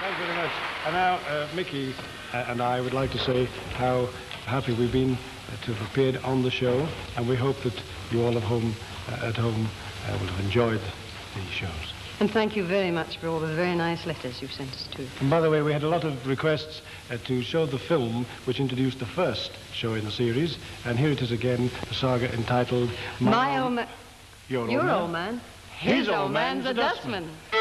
you very much. And now, uh, Mickey uh, and I would like to say how happy we've been to have appeared on the show, and we hope that you all at home, uh, at home uh, will have enjoyed the shows. And thank you very much for all the very nice letters you've sent us too. And by the way, we had a lot of requests uh, to show the film which introduced the first show in the series, and here it is again, a saga entitled My, old man, Your, your Old Man. old man, His old man's a dustman. Thank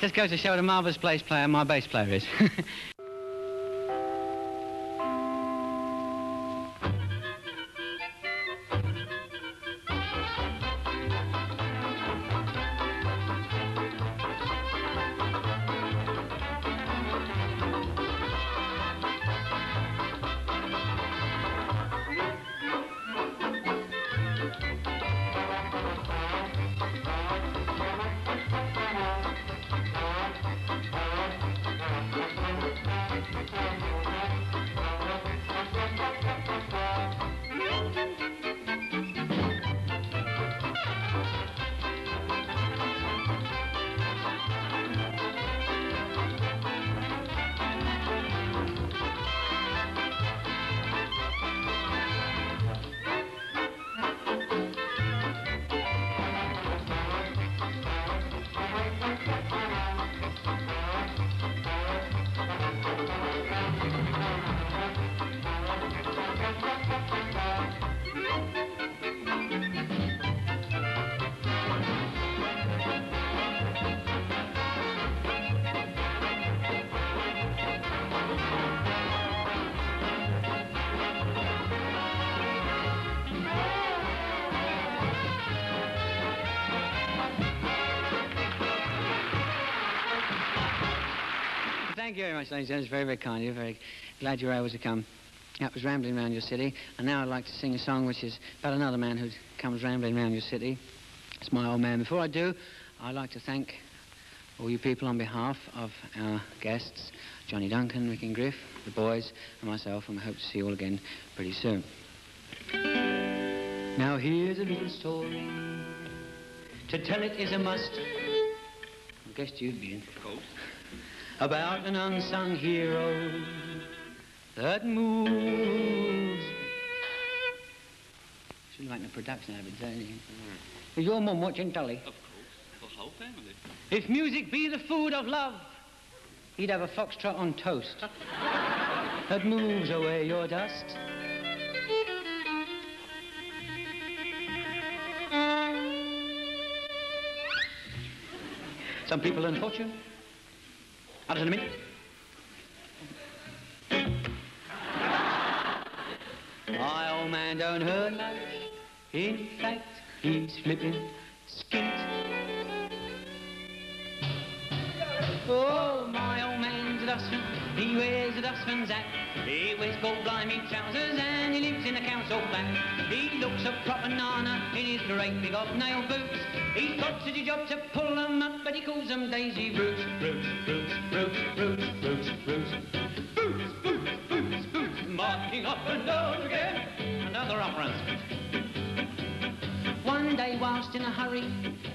Just goes to show what a marvellous bass player my bass player is. you very much, ladies and gentlemen. It's very, very kind. Of You're very glad you were able to come. That was Rambling Round Your City. And now I'd like to sing a song which is about another man who comes rambling round your city. It's my old man. Before I do, I'd like to thank all you people on behalf of our guests, Johnny Duncan, Rick and Griff, the boys, and myself, and we hope to see you all again pretty soon. Now here's a little story. To tell it is a must. I guessed you'd be in. Of course. About an unsung hero that moves. Should like the production of it, don't you? Is your mum watching telly? Of course, the whole family. If music be the food of love, he'd have a foxtrot on toast that moves away your dust. Some people earn others in. My old man don't earn much. In fact, he's flipping skint. Oh, my old man's a dustman. He wears a dustman's hat. He wears gold blimey trousers and he lives in a council flat. He looks a proper nana his great big hobnail boots. He's got such a job to pull them up, but he calls them daisy roots, roots, roots, roots, roots, roots, roots. Boots, boots, boots, boots, marching up and down again. And other. One day, whilst in a hurry,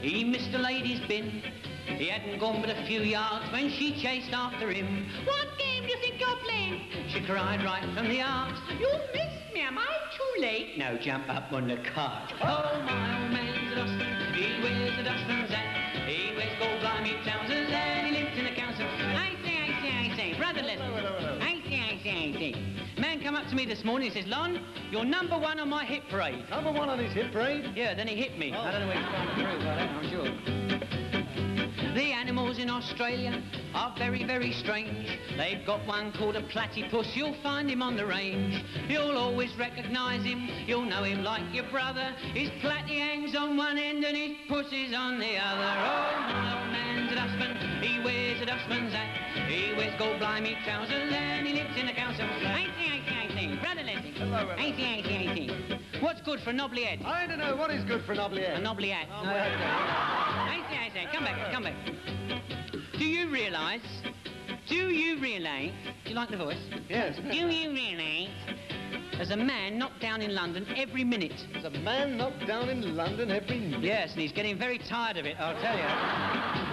he missed a lady's bin. He hadn't gone but a few yards when she chased after him. What game do you think you're playing? She cried right from the arts. You missed me, am I too late? Now jump up on the cart. Oh, my old man's a dustman. He wears a dustman's hat. He wears gold blimey trousers and he lives in a council. I say, I say, I say, brother Leslie. I say, I say, I say. Man come up to me this morning and says, Lon, you're number one on my hit parade. Number one on his hit parade. Yeah, then he hit me. Oh. I don't know where he's trying to prove that, I'm sure. The in Australia are very, very strange. They've got one called a platypus. You'll find him on the range. You'll always recognise him. You'll know him like your brother. His platy hangs on one end and his pussy's on the other. Oh, my old man's a dustman. He wears a dustman's hat. He wears gold blimey trousers and he lives in a council. I see, I see, I see. Brother Leslie. Hello, hello. I see, I see, I see. What's good for a knobbly head? I don't know what is good for an A head. knobbly hat. Oh, No, well, I say, I say, come back, come back. Do you realise, do you realise, do you like the voice? Yes. Do you realise there's a man knocked down in London every minute? There's a man knocked down in London every minute. Yes, and he's getting very tired of it, I'll tell you.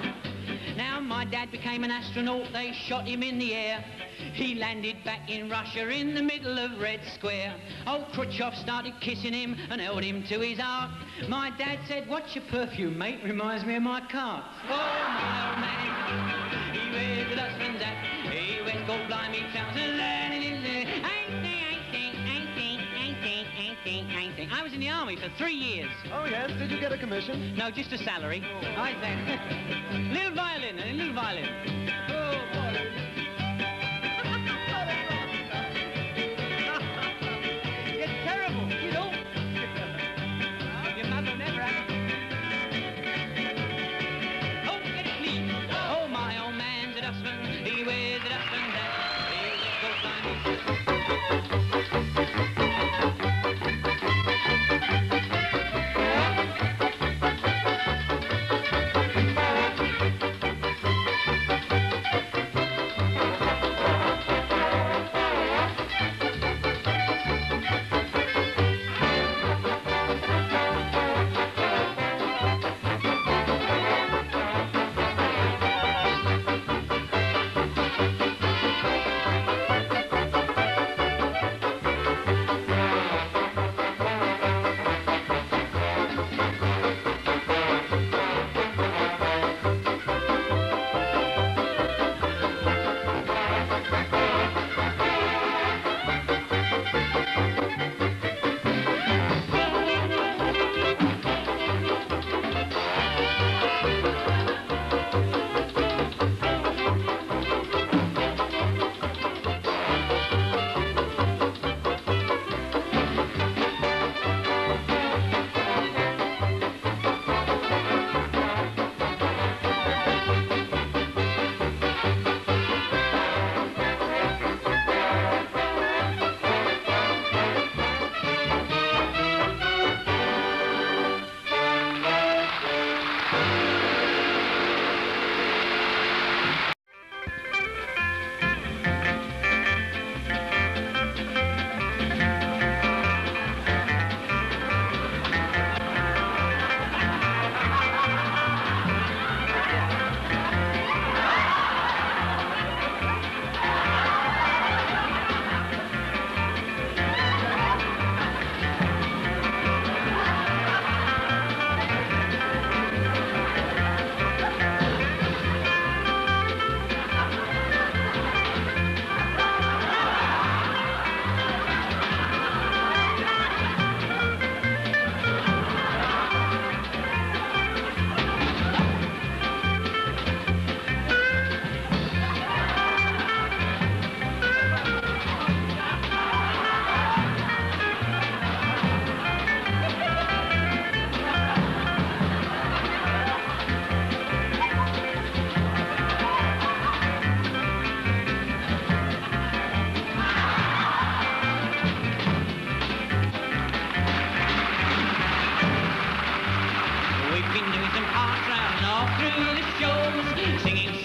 Now, my dad became an astronaut, they shot him in the air. He landed back in Russia in the middle of Red Square. Old Khrushchev started kissing him and held him to his heart. My dad said, what's your perfume, mate? Reminds me of my car. Oh, my old man, he wears a dustman's hat. He wears gold blimey trousers and is there. I I I I I I. I was in the army for three years. Oh, yes. Did you get a commission? No, just a salary. Oh. I say, little violin,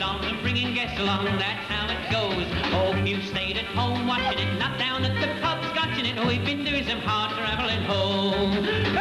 songs and bringing guests along. That's how it goes. Hope you stayed at home watching it, not down at the pub scotching it. Oh, We've been doing some hard traveling home.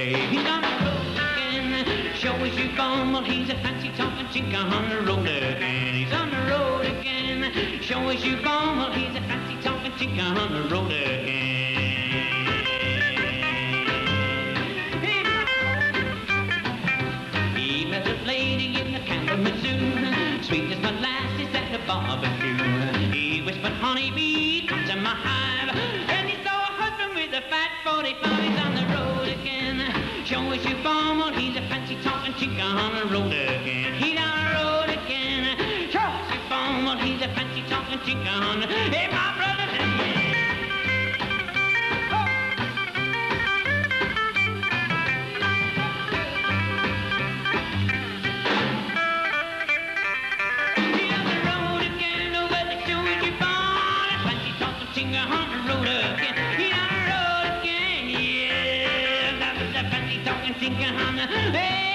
Day. He's on the road again, show us you bum. Well, he's a fancy talking chink on the road again. He's on the road again, show us you bum. Well, he's a fancy talking chink on the road again. He met a lady in the camp of Missouri, molasses at the barbecue. On the road again. He's on the road again. He's a fancy talking chick on. Hey, my brother. Hey,